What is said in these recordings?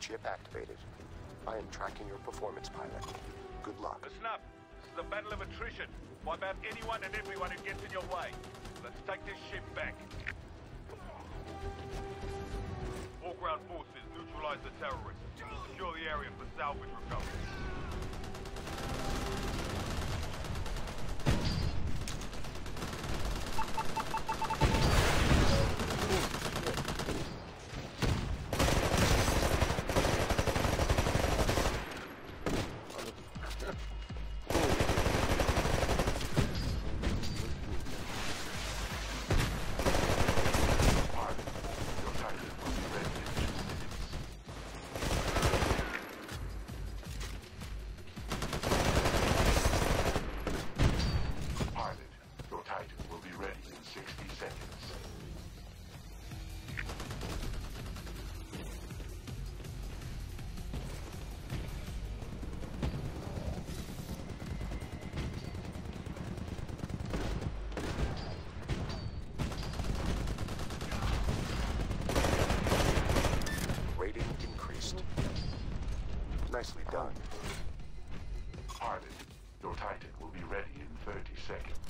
chip activated. I am tracking your performance, pilot. Good luck. Listen up. This is the battle of attrition. Wipe out anyone and everyone who gets in your way. Let's take this ship back. All ground forces neutralize the terrorists. Secure the area for salvage recovery. second.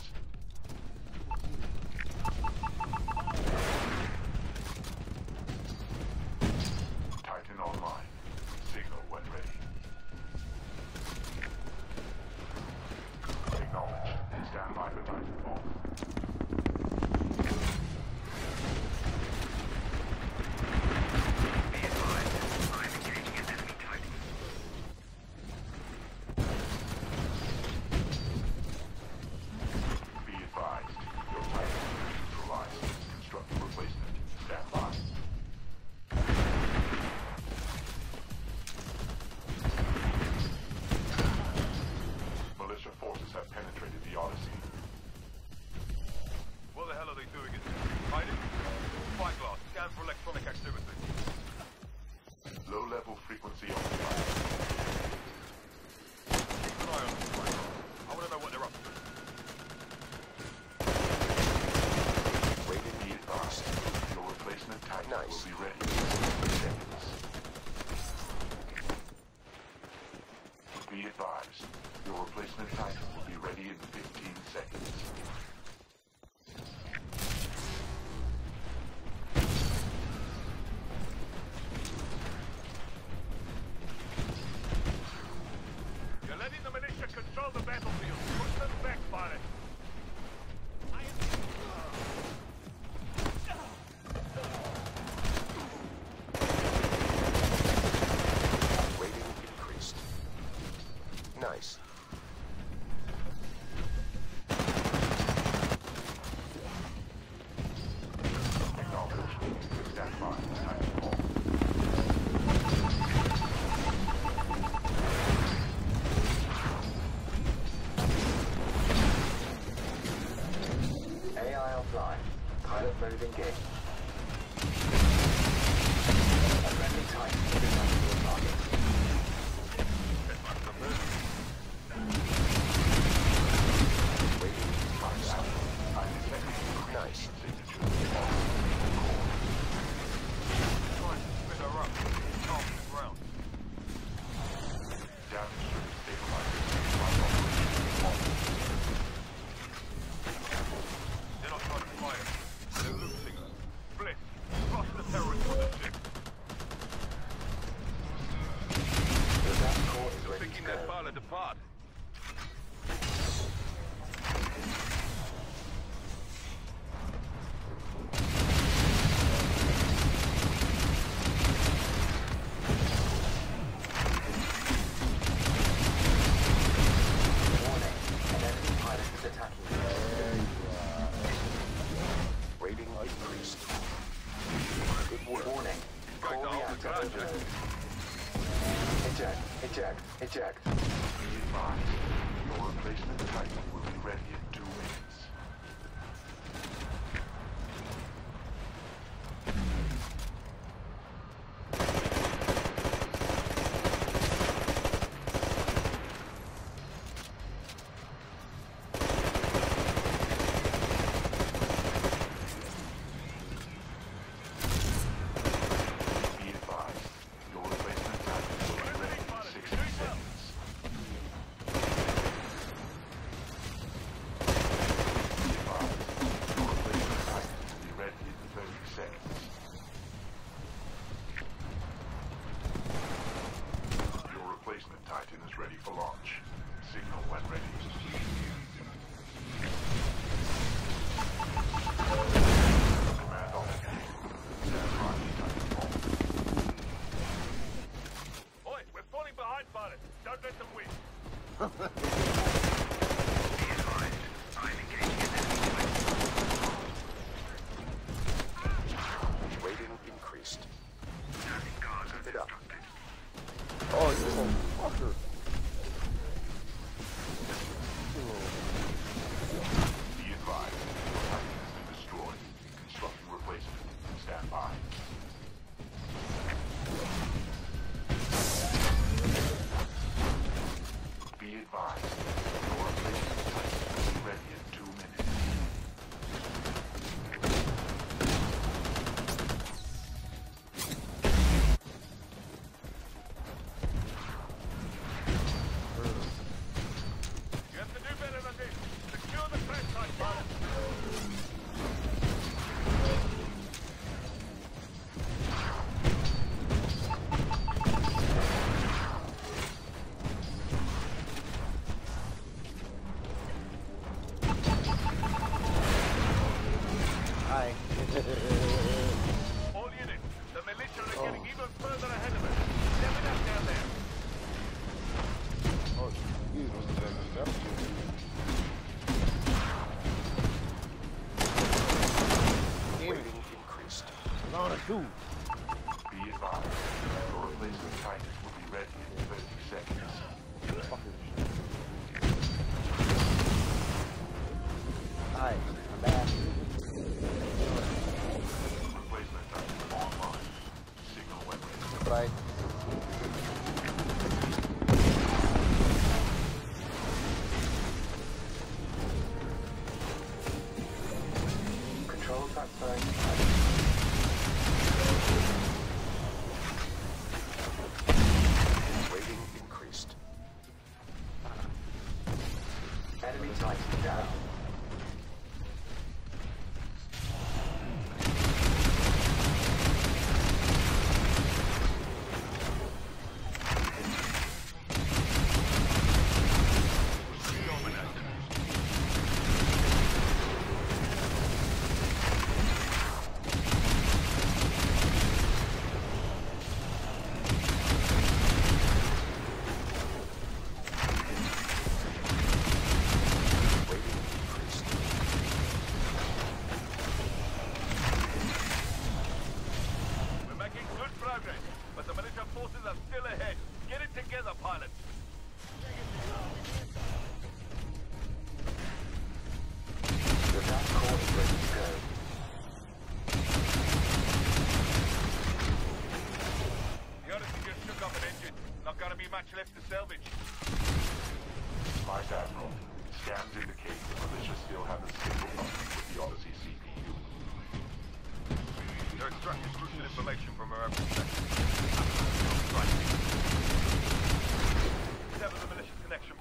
Be advised, your replacement Titan will be ready in 15 seconds. place. AI offline. Pilot mode engaged. Eject. Eject. Be advised. Your replacement Titan will be ready in ready for launch. Signal when ready. Command on Stand by, Titanfall. We're falling behind, pilot. Don't let them win. Rating increased. Keep it up. Oh, you little fucker. Be advised, your replacement Titan will be ready much left to salvage. Vice Admiral, scans indicate the militia still have a single button with the Odyssey CPU. They're extracting crucial information from our every. Right. Sever the militia connection,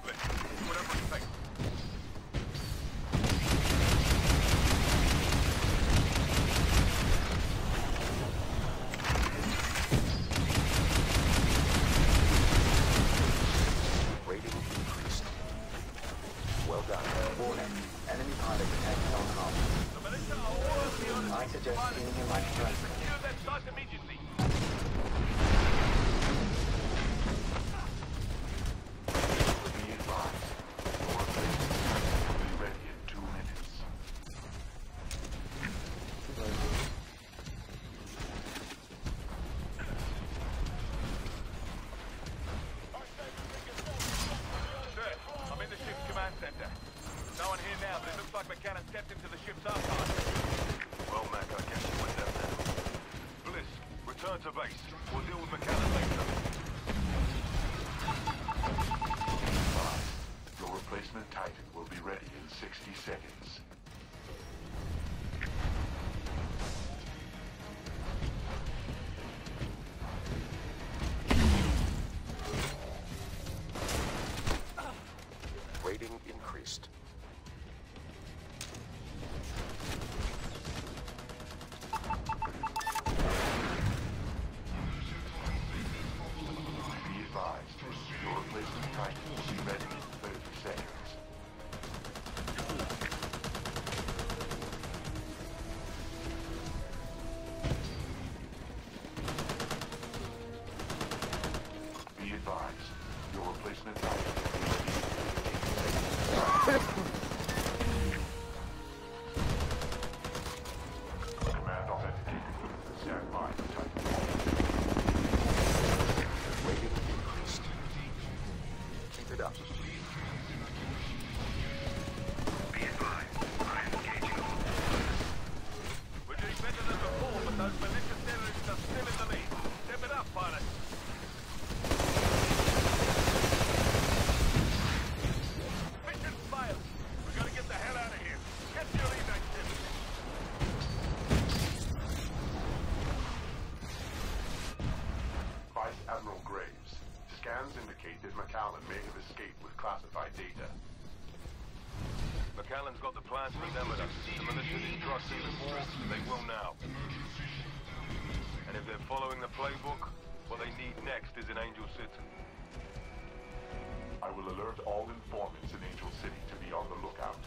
the ship's archive. Well, Mac, I guess you went down there. Blisk, return to base. We'll deal with McCann later. Advised, your replacement Titan will be ready in 60 seconds. Rating increased. Vice Admiral Graves. Scans indicate that MacAllan may have escaped with classified data. MacAllan's got the plans for them at us. The militia didn't trust him before, they will now. And if they're following the playbook, what they need next is an Angel City. I will alert all informants in Angel City to be on the lookout.